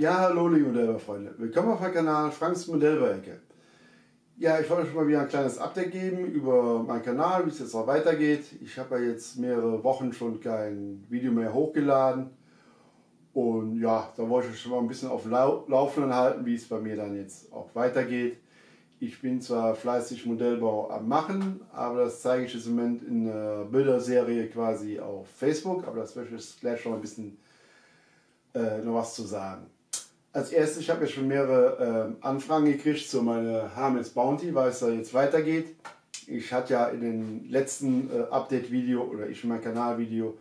Ja, hallo liebe Modellbaufreunde. Willkommen auf meinem Kanal Franks Modellbauecke. Ja, ich wollte euch mal wieder ein kleines Update geben über meinen Kanal, wie es jetzt auch weitergeht. Ich habe ja jetzt mehrere Wochen schon kein Video mehr hochgeladen. Und ja, da wollte ich euch schon mal ein bisschen auf Laufenden halten, wie es bei mir dann jetzt auch weitergeht. Ich bin zwar fleißig Modellbau am Machen, aber das zeige ich jetzt im Moment in einer Bilderserie quasi auf Facebook. Aber das werde ich gleich schon mal ein bisschen äh, noch was zu sagen. Als erstes, ich habe ja schon mehrere äh, Anfragen gekriegt zu meiner Hermes Bounty, weil es da jetzt weitergeht. Ich hatte ja in dem letzten äh, Update-Video oder ich in meinem Kanalvideo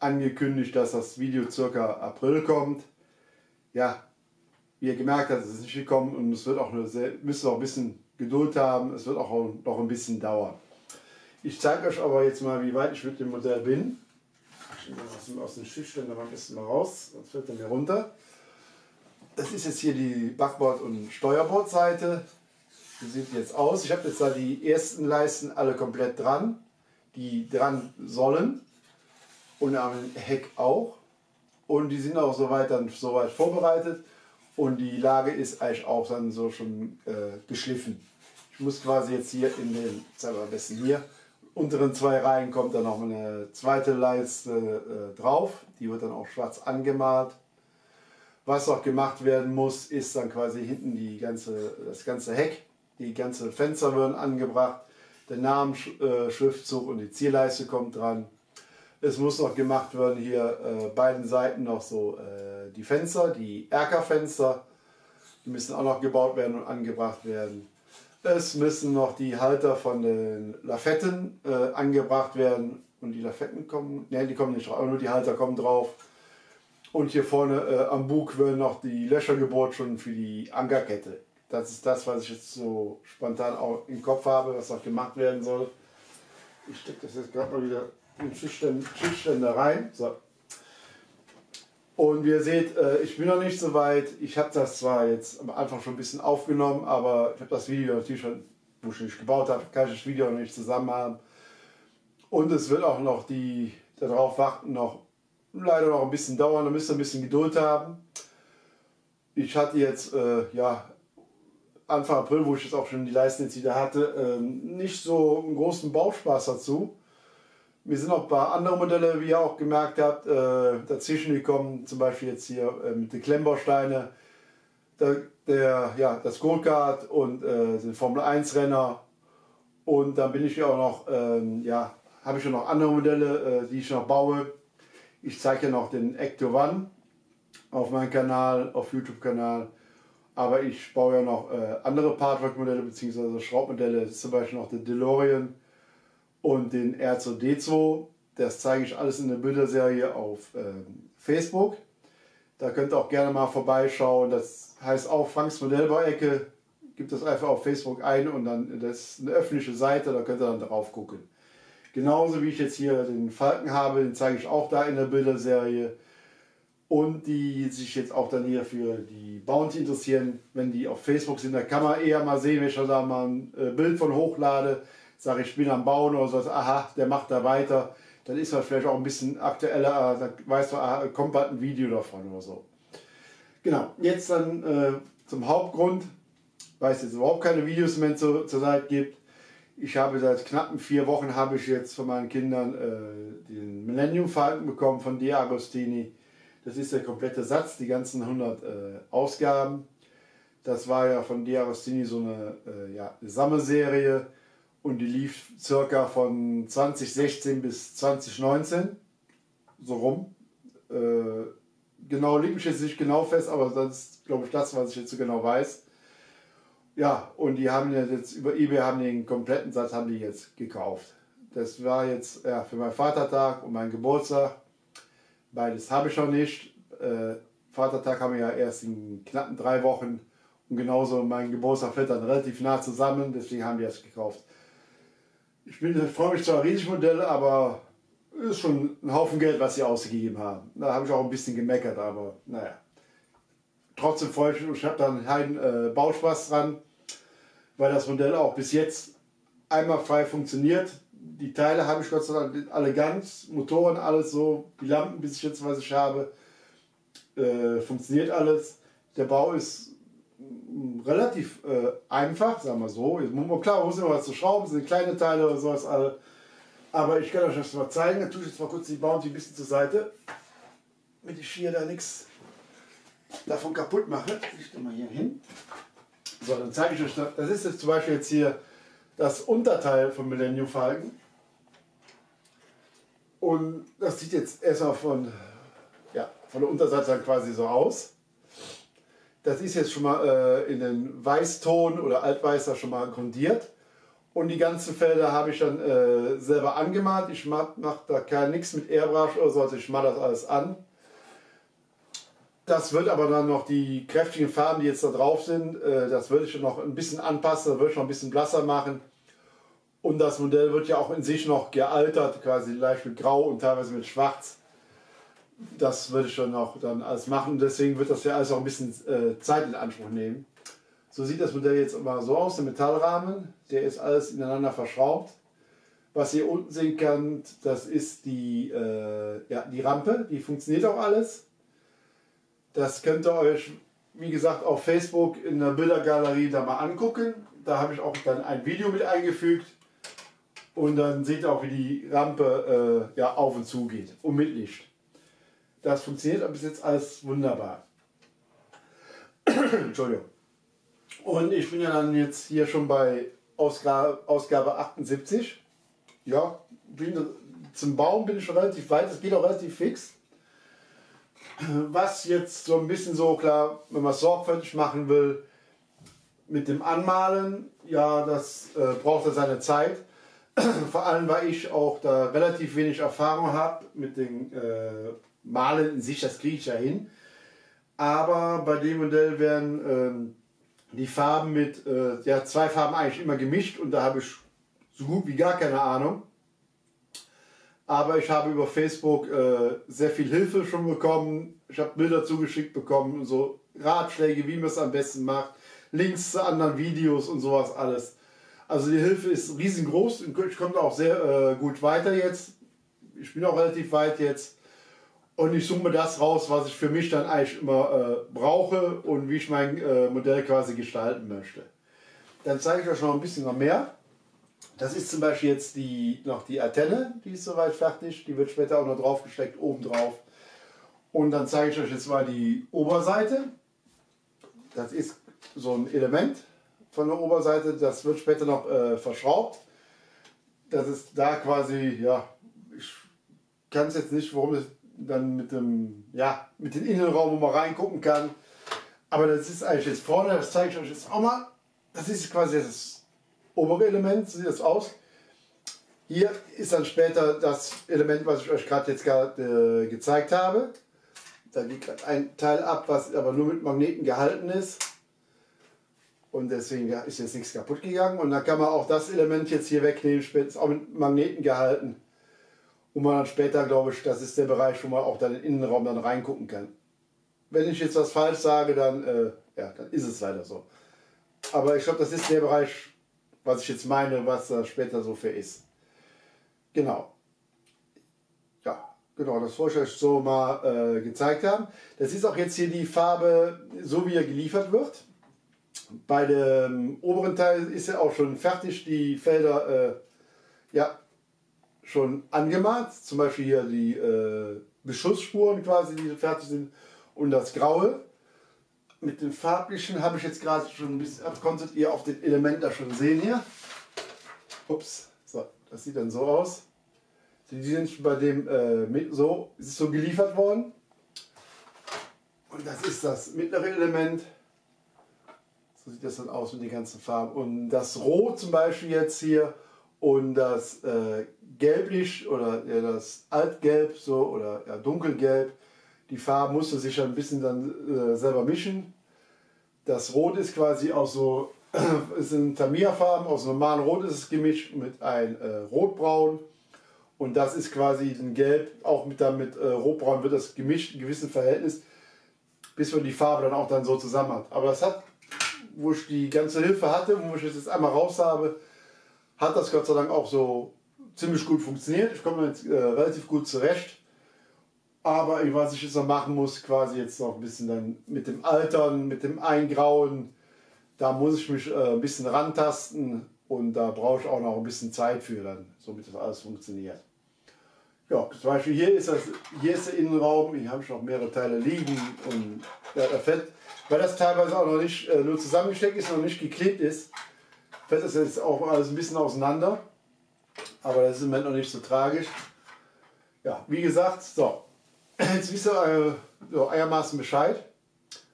angekündigt, dass das Video circa April kommt. Ja, wie ihr gemerkt habt, es ist nicht gekommen und es wird auch eine sehr, müsst auch ein bisschen Geduld haben. Es wird auch noch ein bisschen dauern. Ich zeige euch aber jetzt mal, wie weit ich mit dem Modell bin. Ich nehme das aus dem Schiffständer mal ein bisschen mal raus, sonst fällt er mir runter. Das ist jetzt hier die Backbord- und Steuerbordseite. Die sieht jetzt aus. Ich habe jetzt da die ersten Leisten alle komplett dran, die dran sollen. Und am Heck auch. Und die sind auch soweit dann soweit vorbereitet. Und die Lage ist eigentlich auch dann so schon äh, geschliffen. Ich muss quasi jetzt hier in den, sagen wir am besten hier, unteren zwei Reihen kommt dann noch eine zweite Leiste äh, drauf. Die wird dann auch schwarz angemalt. Was auch gemacht werden muss, ist dann quasi hinten die ganze, das ganze Heck, die ganze Fenster werden angebracht, der Namensschriftzug und die Zierleiste kommt dran. Es muss noch gemacht werden hier äh, beiden Seiten noch so äh, die Fenster, die Erkerfenster, die müssen auch noch gebaut werden und angebracht werden. Es müssen noch die Halter von den Lafetten äh, angebracht werden und die Lafetten kommen, ne, die kommen nicht drauf, nur die Halter kommen drauf. Und hier vorne äh, am Bug werden noch die Löcher gebohrt schon für die Ankerkette. Das ist das, was ich jetzt so spontan auch im Kopf habe, was noch gemacht werden soll. Ich stecke das jetzt gerade mal wieder in den Schichtständer rein. So. Und wie ihr seht, äh, ich bin noch nicht so weit. Ich habe das zwar jetzt am Anfang schon ein bisschen aufgenommen, aber ich habe das Video natürlich schon, wo ich nicht gebaut habe, kann ich das Video noch nicht zusammen haben. Und es wird auch noch die darauf warten, noch leider noch ein bisschen dauern, da müsst ihr ein bisschen Geduld haben. Ich hatte jetzt, äh, ja, Anfang April, wo ich jetzt auch schon die Leisten jetzt wieder hatte, ähm, nicht so einen großen Bauspaß dazu. Mir sind auch ein paar andere Modelle, wie ihr auch gemerkt habt, äh, dazwischen gekommen, zum Beispiel jetzt hier äh, mit den Klemmbausteine, der, der, ja, das Go-Kart und äh, den Formel 1 Renner. Und dann bin ich ja auch noch, ähm, ja, habe ich ja noch andere Modelle, äh, die ich noch baue. Ich zeige ja noch den Ecto One auf meinem Kanal, auf YouTube-Kanal. Aber ich baue ja noch äh, andere Partwork-Modelle bzw. Schraubmodelle, zum Beispiel noch den DeLorean und den R2D2. Das zeige ich alles in der Bilderserie auf ähm, Facebook. Da könnt ihr auch gerne mal vorbeischauen. Das heißt auch Franks Modellbauecke. Gibt das einfach auf Facebook ein und dann das ist eine öffentliche Seite, da könnt ihr dann drauf gucken. Genauso wie ich jetzt hier den Falken habe, den zeige ich auch da in der Bilderserie. Und die sich jetzt auch dann hier für die Bounty interessieren, wenn die auf Facebook sind, da kann man eher mal sehen, wenn ich da mal ein äh, Bild von hochlade, sage ich bin am Bauen oder so, aha, der macht da weiter, dann ist das vielleicht auch ein bisschen aktueller, da weißt du, aha, kommt bald ein Video davon oder so. Genau, jetzt dann äh, zum Hauptgrund, weil es jetzt überhaupt keine Videos mehr zur, zur Zeit gibt. Ich habe seit knappen vier Wochen habe ich jetzt von meinen Kindern äh, den Millennium Falcon bekommen von Di Agostini. Das ist der komplette Satz, die ganzen 100 äh, Ausgaben. Das war ja von Di Agostini so eine äh, ja, Sammelserie und die lief circa von 2016 bis 2019, so rum. Äh, genau, liegt mich jetzt nicht genau fest, aber das ist, glaube ich, das, was ich jetzt so genau weiß. Ja, und die haben jetzt über eBay haben den kompletten Satz haben die jetzt gekauft. Das war jetzt ja, für meinen Vatertag und meinen Geburtstag. Beides habe ich noch nicht. Äh, Vatertag haben wir ja erst in knappen drei Wochen und genauso mein Geburtstag fällt dann relativ nah zusammen, deswegen haben wir es gekauft. Ich bin freue mich zwar riesig Modelle, aber ist schon ein Haufen Geld, was sie ausgegeben haben. Da habe ich auch ein bisschen gemeckert, aber naja trotzdem freue ich mich, ich habe da einen heiden äh, Bauspaß dran, weil das Modell auch bis jetzt einmal frei funktioniert. Die Teile habe ich Gott sei Dank alle ganz, Motoren, alles so, die Lampen bis jetzt, was ich habe. äh, funktioniert alles. Der Bau ist mm, relativ äh, einfach, sagen wir so. Jetzt muss man, klar, man muss immer was zu schrauben, sind kleine Teile oder sowas. Alle. Aber ich kann euch das mal zeigen. Dann tue ich jetzt mal kurz die Bounty ein bisschen zur Seite, damit ich hier da nichts davon kaputt mache. Ich stelle mal hier hin. So, dann zeige ich euch das. Das ist jetzt zum Beispiel jetzt hier das Unterteil von Millennium Falcon. Und das sieht jetzt erstmal von, ja, von der Unterseite dann quasi so aus. Das ist jetzt schon mal äh, in den Weißton oder Altweißer schon mal grundiert. Und die ganzen Felder habe ich dann äh, selber angemalt. Ich mache mach da kein nichts mit Airbrush oder so, also ich mache das alles an. Das wird aber dann noch die kräftigen Farben, die jetzt da drauf sind, äh, das würde ich noch ein bisschen anpassen, das würde ich noch ein bisschen blasser machen. Und das Modell wird ja auch in sich noch gealtert, quasi leicht mit Grau und teilweise mit Schwarz. Das würde ich schon noch dann alles machen. Deswegen wird das ja alles auch ein bisschen äh, Zeit in Anspruch nehmen. So sieht das Modell jetzt immer so aus, der Metallrahmen. Der ist alles ineinander verschraubt. Was ihr unten sehen könnt, das ist die, äh, ja, die Rampe. Die funktioniert auch alles. Das könnt ihr euch, wie gesagt, auf Facebook in der Bildergalerie da mal angucken. Da habe ich auch dann ein Video mit eingefügt. Und dann seht ihr auch, wie die Rampe äh, ja, auf und zu geht und mit Licht. Das funktioniert bis jetzt alles wunderbar. Entschuldigung. Und ich bin ja dann jetzt hier schon bei Ausgabe, Ausgabe 78. Ja, bin, zum Bauen bin ich schon relativ weit. Es geht auch relativ fix. Was jetzt so ein bisschen so klar, wenn man es sorgfältig machen will, mit dem Anmalen, ja, das äh, braucht ja seine Zeit. Vor allem, weil ich auch da relativ wenig Erfahrung habe mit dem äh, Malen in sich, das kriege ich ja hin. Aber bei dem Modell werden ähm, die Farben mit, äh, ja, zwei Farben eigentlich immer gemischt und da habe ich so gut wie gar keine Ahnung. Aber ich habe über Facebook äh, sehr viel Hilfe schon bekommen. Ich habe Bilder zugeschickt bekommen, so Ratschläge, wie man es am besten macht, Links zu anderen Videos und sowas alles. Also die Hilfe ist riesengroß und ich komme auch sehr äh, gut weiter jetzt. Ich bin auch relativ weit jetzt. Und ich suche mir das raus, was ich für mich dann eigentlich immer äh, brauche und wie ich mein äh, Modell quasi gestalten möchte. Dann zeige ich euch noch ein bisschen noch mehr. Das ist zum Beispiel jetzt die, noch die Antenne, die ist soweit fertig. Die wird später auch noch draufgesteckt, oben drauf. Und dann zeige ich euch jetzt mal die Oberseite. Das ist so ein Element von der Oberseite. Das wird später noch äh, verschraubt. Das ist da quasi, ja, ich kann es jetzt nicht, warum es dann mit dem, ja, mit dem Innenraum, wo man reingucken kann. Aber das ist eigentlich jetzt vorne, das zeige ich euch jetzt auch mal. Das ist quasi das obere Element, sieht das aus. Hier ist dann später das Element, was ich euch gerade jetzt gerade äh, gezeigt habe. Da liegt ein Teil ab, was aber nur mit Magneten gehalten ist. Und deswegen ist jetzt nichts kaputt gegangen. Und dann kann man auch das Element jetzt hier wegnehmen, später ist auch mit Magneten gehalten. Und man dann später, glaube ich, das ist der Bereich, wo man auch dann in den Innenraum dann reingucken kann. Wenn ich jetzt was falsch sage, dann, äh, ja, dann ist es leider so. Aber ich glaube, das ist der Bereich, was ich jetzt meine, was da später so für ist. Genau. Ja, genau, das wollte ich euch so mal äh, gezeigt haben. Das ist auch jetzt hier die Farbe, so wie er geliefert wird. Bei dem oberen Teil ist ja auch schon fertig, die Felder äh, ja, schon angemalt. Zum Beispiel hier die äh, Beschussspuren quasi, die fertig sind und das Graue mit den farblichen habe ich jetzt gerade schon ein bisschen, konntet ihr auf den Element da schon sehen hier. Ups, so, das sieht dann so aus. Die sind bei dem äh, so, ist so geliefert worden. Und das ist das mittlere Element. So sieht das dann aus mit den ganzen Farben. Und das Rot zum Beispiel jetzt hier und das äh, Gelblich oder ja, das Altgelb so oder ja, Dunkelgelb die Farben musste sich ein bisschen dann äh, selber mischen. Das Rot ist quasi aus so, es sind Tamiya-Farben, aus normalem Rot ist es gemischt mit ein äh, Rotbraun. Und das ist quasi ein Gelb, auch mit, damit äh, Rotbraun wird das gemischt in gewissem Verhältnis, bis man die Farbe dann auch dann so zusammen hat. Aber das hat, wo ich die ganze Hilfe hatte, wo ich das jetzt einmal raus habe, hat das Gott sei Dank auch so ziemlich gut funktioniert. Ich komme jetzt äh, relativ gut zurecht. Aber was ich jetzt noch machen muss, quasi jetzt noch ein bisschen dann mit dem Altern, mit dem Eingrauen, da muss ich mich äh, ein bisschen rantasten und da brauche ich auch noch ein bisschen Zeit für dann, somit das alles funktioniert. Ja, zum Beispiel hier ist, das, hier ist der Innenraum, hier habe ich noch mehrere Teile liegen und ja, da fällt, weil das teilweise auch noch nicht äh, nur zusammengesteckt ist, noch nicht geklebt ist, fällt das jetzt auch alles ein bisschen auseinander. Aber das ist im Moment noch nicht so tragisch. Ja, wie gesagt, so, jetzt wisst ihr äh, so einigermaßen Bescheid,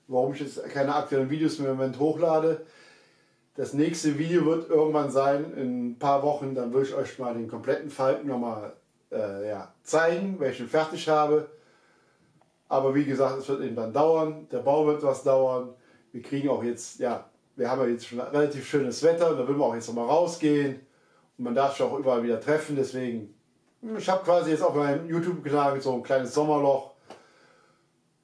warum ich jetzt keine aktuellen Videos mehr im Moment hochlade. Das nächste Video wird irgendwann sein, in ein paar Wochen, dann will ich euch mal den kompletten Falken nochmal äh, ja, zeigen, welchen fertig habe. Aber wie gesagt, es wird eben dann dauern. Der Bau wird was dauern. Wir kriegen auch jetzt, ja, wir haben ja jetzt schon relativ schönes Wetter. Da will man auch jetzt nochmal rausgehen. Und man darf sich auch überall wieder treffen. Deswegen, ich habe quasi jetzt auf meinem YouTube-Kanal so ein kleines Sommerloch.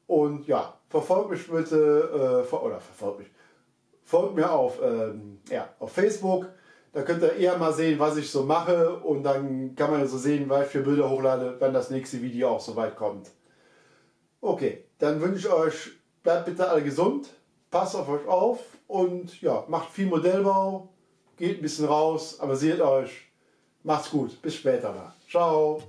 Und ja, verfolgt mich bitte, äh, oder verfolgt mich, folgt mir auf, ähm, ja, auf Facebook. Da könnt ihr eher mal sehen, was ich so mache und dann kann man so sehen, was ich für Bilder hochlade, wenn das nächste Video auch soweit kommt. Okay, dann wünsche ich euch, bleibt bitte alle gesund, passt auf euch auf und ja, macht viel Modellbau, geht ein bisschen raus, aber seht euch, macht's gut, bis später. Ciao.